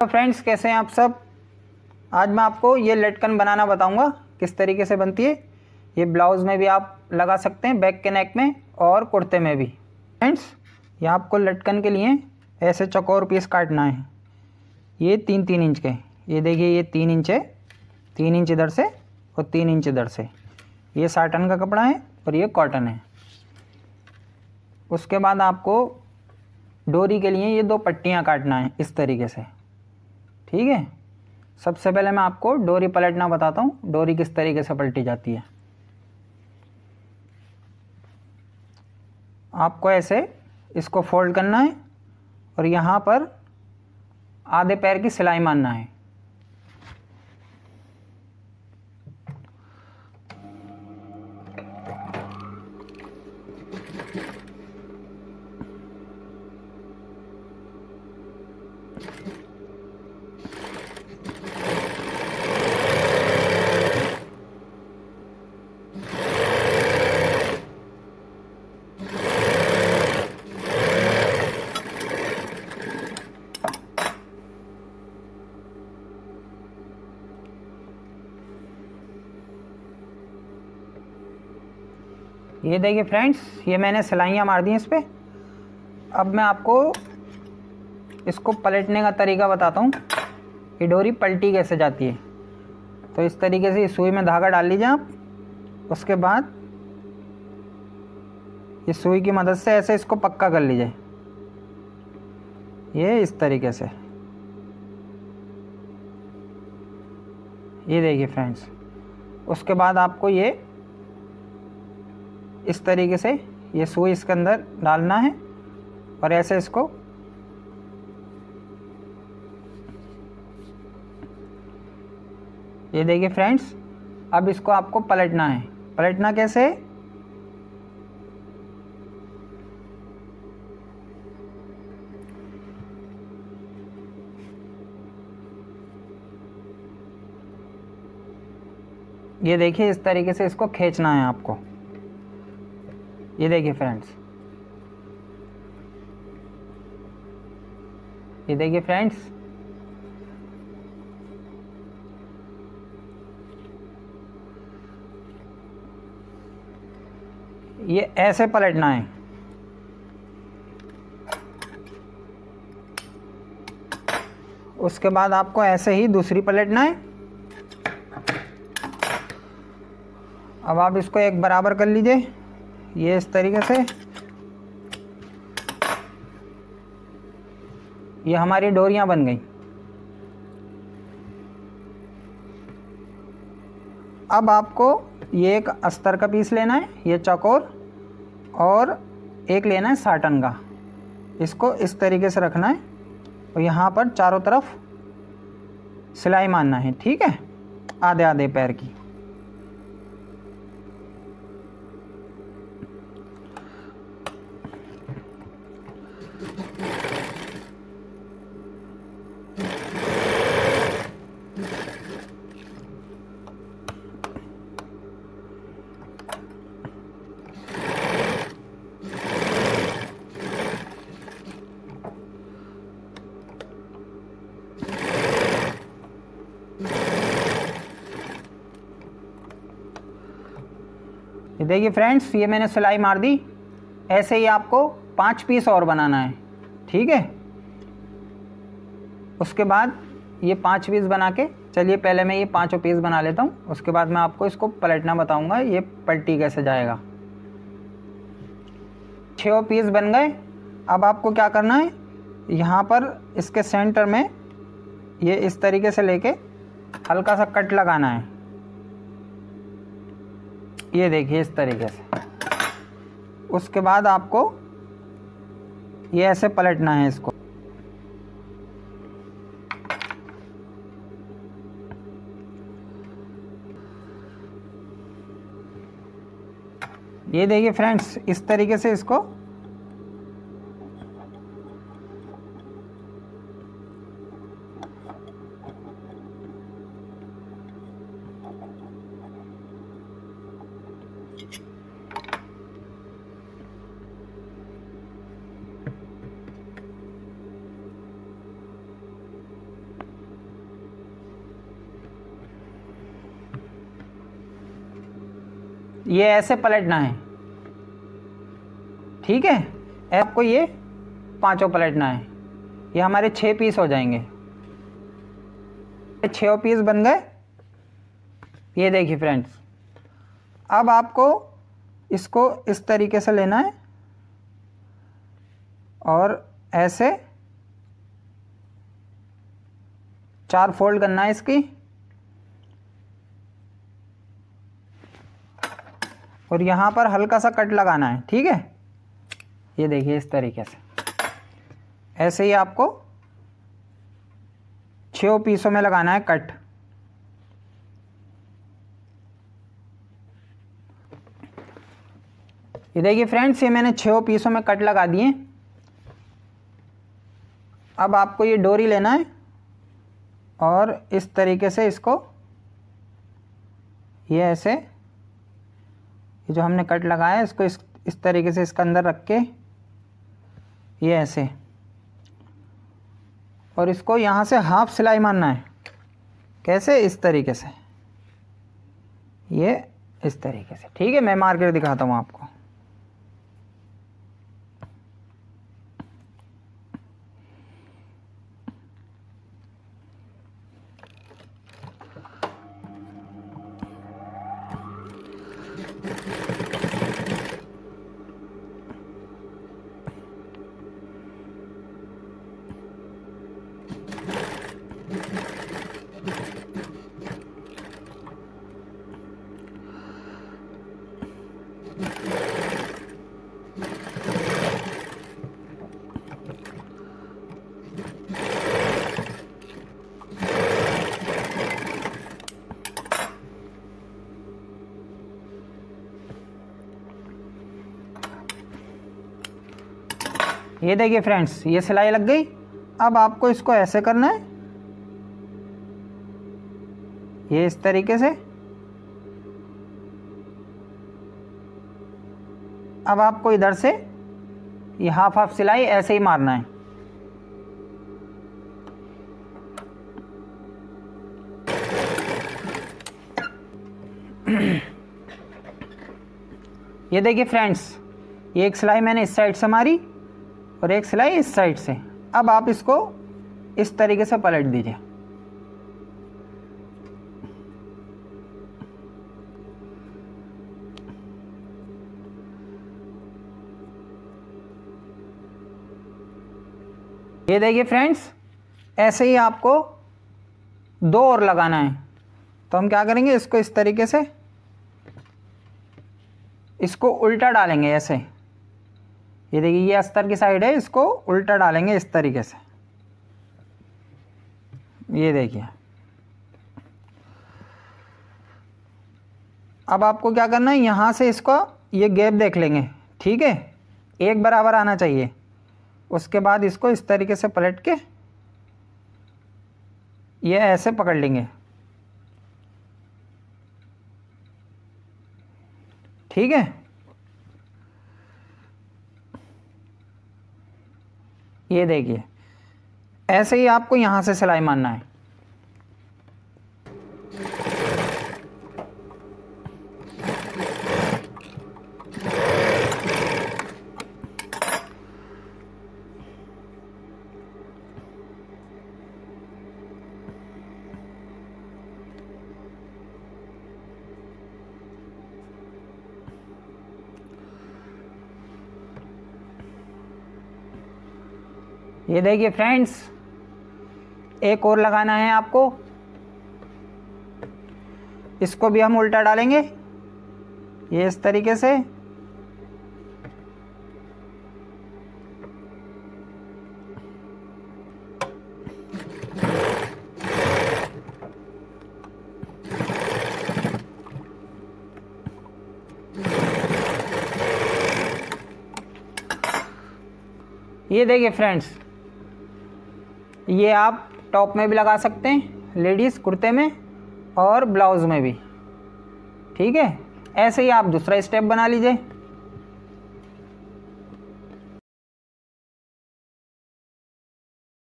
तो फ्रेंड्स, कैसे हैं आप सब? आज मैं आपको ये लटकन बनाना बताऊँगा, किस तरीके से बनती है। ये ब्लाउज़ में भी आप लगा सकते हैं, बैक के नेक में और कुर्ते में भी। फ्रेंड्स, ये आपको लटकन के लिए ऐसे चकोर पीस काटना है। ये तीन तीन इंच के। ये देखिए, ये तीन इंच है। तीन इंच इधर से और तीन इंच इधर से। ये साटन का कपड़ा है और ये कॉटन है। उसके बाद आपको डोरी के लिए ये दो पट्टियाँ काटना है, इस तरीके से। ठीक है? सबसे पहले मैं आपको डोरी पलटना बताता हूँ, डोरी किस तरीके से पलटी जाती है। आपको ऐसे इसको फोल्ड करना है और यहाँ पर आधे पैर की सिलाई मारना है। ये देखिए फ्रेंड्स, ये मैंने सिलाइयाँ मार दी इस पर अब मैं आपको इसको पलटने का तरीका बताता हूँ ये डोरी पलटी कैसे जाती है। तो इस तरीके से सुई में धागा डाल लीजिए आप, उसके बाद ये सुई की मदद से ऐसे इसको पक्का कर लीजिए। ये इस तरीके से। ये देखिए फ्रेंड्स, उसके बाद आपको ये इस तरीके से ये सुई इसके अंदर डालना है और ऐसे इसको ये देखिए फ्रेंड्स, अब इसको आपको पलटना है। पलटना कैसे? है ये देखिए इस तरीके से इसको खींचना है आपको। ये देखिए फ्रेंड्स ये देखिए फ्रेंड्स ये ऐसे पलटना है। उसके बाद आपको ऐसे ही दूसरी पलटना है। अब आप इसको एक बराबर कर लीजिए। ये इस तरीके से। ये हमारी डोरियाँ बन गई। अब आपको ये एक अस्तर का पीस लेना है, ये चौकोर, और एक लेना है साटन का इसको इस तरीके से रखना है, और यहाँ पर चारों तरफ़ सिलाई मारना है, ठीक है? आधे आधे पैर की। देखिए फ्रेंड्स ये मैंने सिलाई मार दी। ऐसे ही आपको पाँच पीस और बनाना है, ठीक है? उसके बाद ये पाँच पीस बना के, चलिए पहले मैं ये पाँचों पीस बना लेता हूँ, उसके बाद मैं आपको इसको पलटना बताऊँगा, ये पलटी कैसे जाएगा। छः पीस बन गए, अब आपको क्या करना है, यहाँ पर इसके सेंटर में ये इस तरीके से लेके हल्का सा कट लगाना है। ये देखिए इस तरीके से। उसके बाद आपको ये ऐसे पलटना है इसको। ये देखिए फ्रेंड्स इस तरीके से इसको ये ऐसे पलटना है। ठीक है? आपको ये पाँचों पलटना है। ये हमारे छः पीस हो जाएँगे। छः पीस बन गए। ये देखिए फ्रेंड्स अब आपको इसको इस तरीके से लेना है और ऐसे चार फोल्ड करना है इसकी। और यहाँ पर हल्का सा कट लगाना है, ठीक है? ये देखिए इस तरीके से। ऐसे ही आपको छः पीसों में लगाना है कट। ये देखिए फ्रेंड्स, ये मैंने छः पीसों में कट लगा दिए। अब आपको ये डोरी लेना है और इस तरीके से इसको ये ऐसे ये जो हमने कट लगाया इसको इस इस तरीके से इसके अंदर रख के, ये ऐसे। और इसको यहाँ से हाफ़ सिलाई मानना है। कैसे? इस तरीके से। ये इस तरीके से। ठीक है, मैं मार्केट दिखाता हूँ आपको। ये देखिए फ्रेंड्स ये सिलाई लग गई। अब आपको इसको ऐसे करना है। ये इस तरीके से। अब आपको इधर से ये हाफ़ हाफ़ सिलाई ऐसे ही मारना है। ये देखिए फ्रेंड्स ये एक सिलाई मैंने इस साइड से मारी। और एक सिलाई इस साइड से। अब आप इसको इस तरीके से पलट दीजिए। ये देखिए फ्रेंड्स, ऐसे ही आपको दो और लगाना है। तो हम क्या करेंगे, इसको इस तरीके से, इसको उल्टा डालेंगे ऐसे। ये देखिए, ये अस्तर की साइड है, इसको उल्टा डालेंगे इस तरीके से। ये देखिए। अब आपको क्या करना है, यहाँ से इसको ये गैप देख लेंगे, ठीक है? एक बराबर आना चाहिए। उसके बाद इसको इस तरीके से पलट के ये ऐसे पकड़ लेंगे। ठीक है? ये देखिए ऐसे ही आपको यहाँ से सिलाई मानना है। ये देखिए फ्रेंड्स, एक और लगाना है आपको। इसको भी हम उल्टा डालेंगे। ये इस तरीके से। ये देखिए फ्रेंड्स ये आप टॉप में भी लगा सकते हैं, लेडीज़ कुर्ते में और ब्लाउज़ में भी। ठीक है? ऐसे ही आप दूसरा स्टेप बना लीजिए।